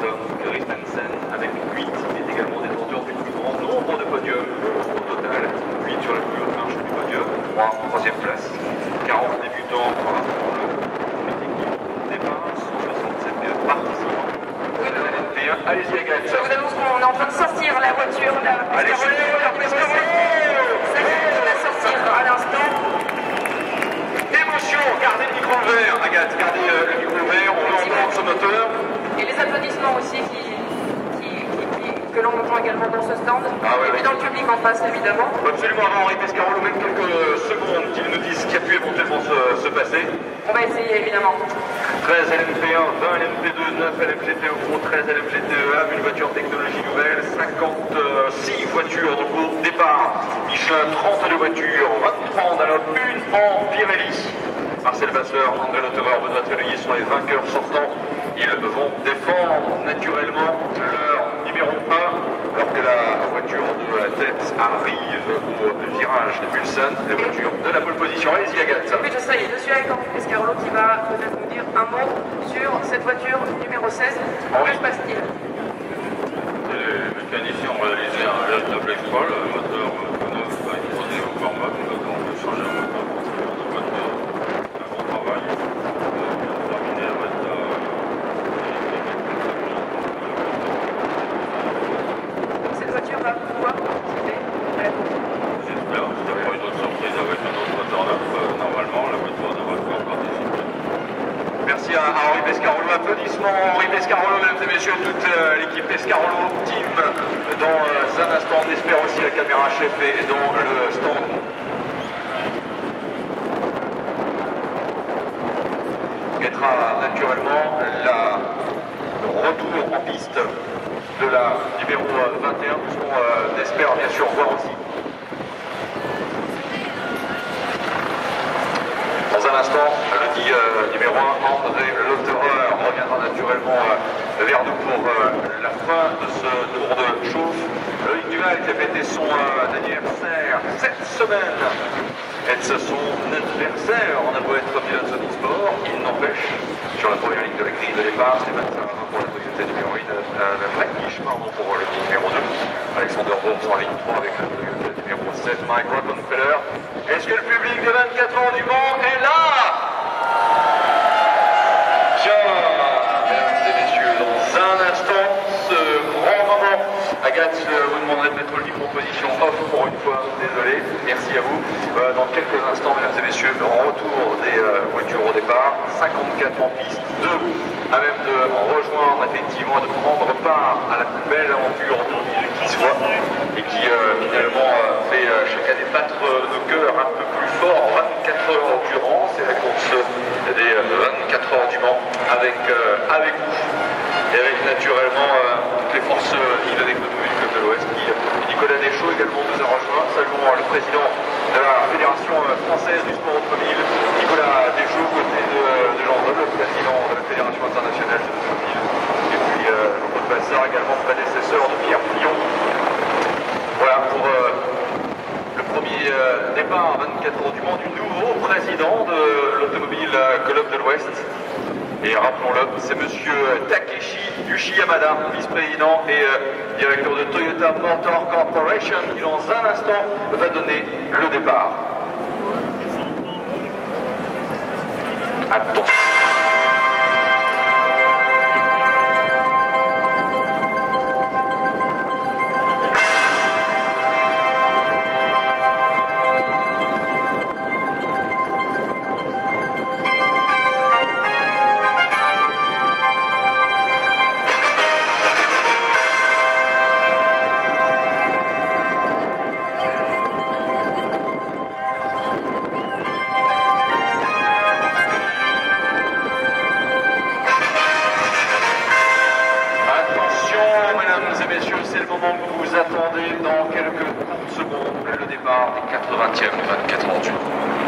Tom Christensen avec 8. Il est également détenteur du plus grand nombre de podiums au total. 8 sur la plus haute marche du podium, 3 troisième place. 40 débutants par rapport au départ, 167 participants. Allez-y Agathe. Je vous annonce qu'on est en train de sortir la voiture. La. Émotion, gardez le micro ouvert, Agathe, gardez euh, le micro ouvert, on va entendre ce moteur. Et les applaudissements aussi qui, qui- qui- qui- que l'on entend également dans ce stand. Ah ouais, et puis dans le public en face, évidemment. Absolument avoir Henri Pescarolo, même quelques secondes, qu'il nous dise ce qui a pu éventuellement se, se passer. On va essayer, évidemment. 13 LMP1, 20 LMP2, 9 LMGT Euro, 13 LMGT1, une voiture technologie nouvelle, 56 voitures de cours départ, Michelin 32 voitures, 23 en Dunlop, une en Pirelli. Marcel Vasseur, André Lautereur, Benoît Tréluyer sont les vainqueurs sortants. Ils vont défendre naturellement leur numéro 1 alors que la voiture de la tête arrive au virage de Wilson, la voiture de la pole position. Allez-y Agathe. Oui, je sais, je suis avec Henri Pescarolo qui va peut-être nous dire un mot sur cette voiture numéro 16. Que se passe-t-il? Les mécaniciens ont réalisé un véritable exploit. Le moteur euh, neuf a explosé au format. Nous avons dû changer le moteur pour ce genre de voiture. Un gros travail. Euh, bien terminé avec la. Cette voiture va pouvoir la. J'espère. A pas eu d'autres surprises avec un autre moteur euh, normalement, la voiture devrait pouvoir participer. Merci à, à Henri Pescarolo. Applaudissements Henri Pescarolo, mesdames et messieurs, toute euh, l'équipe Pescarolo Team. Dans euh, un instant, on espère aussi la caméra chef et dans le stand. Mettra naturellement la, le retour en piste de la numéro euh, 21, puisqu'on euh, espère bien sûr voir aussi Dans un instant, le dit euh, numéro 1, André Lautereur, reviendra naturellement euh, vers nous pour euh, la fin de ce tour de chauffe. Loïc Duval qui a fêté son anniversaire cette semaine. Et de son adversaire, on a beau être pilote Sony Sport, il n'empêche, sur la première ligne de la grille de départ, c'est 25 pour la Toyota numéro 1, euh, la Frankish, pardon, pour le numéro 2. Alexander Worms en ligne 3 avec la Toyota numéro 7, Mike Rockefeller. Est-ce que le public de 24 ans du Mans est là? Tiens, mesdames et messieurs, dans un instant, ce grand moment, Agathe, vous demanderai de mettre le micro en position off pour une fois, désolé, merci à vous. Euh, dans quelques instants, mesdames et messieurs, le retour des euh, voitures au départ, 54 en piste, 2 à même de rejoindre effectivement, de prendre part à la plus belle aventure automobile qui soit et qui euh, finalement fait chaque année battre nos cœurs un peu plus fort 24 heures durant. C'est la course des euh, 24 heures du Mans avec, avec vous et avec naturellement toutes les forces vives avec qui Nicolas Deschaux également nous a rejoint. Euh, le président de la Fédération euh, française du sport automobile, Nicolas Deschaux, côté de, de Jean Rol, le président de la Fédération internationale de l'automobile. Et puis euh, Jean-Claude Bassard, également prédécesseur de Pierre Fillon. Voilà pour euh, le premier euh, départ à 24 heures du Mans du nouveau président de l'Automobile euh, Club de l'Ouest. Et rappelons-le, c'est monsieur Takeshi Yushiyamada, vice-président et euh, directeur de Toyota Motor Corporation, qui dans un instant va donner le départ. Attention, c'est le moment que vous attendez dans quelques courtes secondes, le départ des 80e 24 heures.